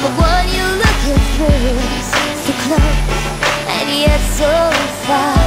But what you're looking through, so close and yet so far.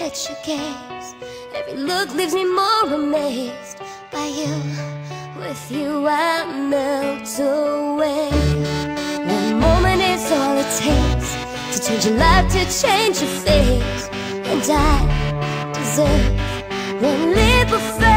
at your gaze Every look leaves me more amazed by you With you I melt away. One moment is all it takes To change your life, to change your face. And I deserve one leap of faith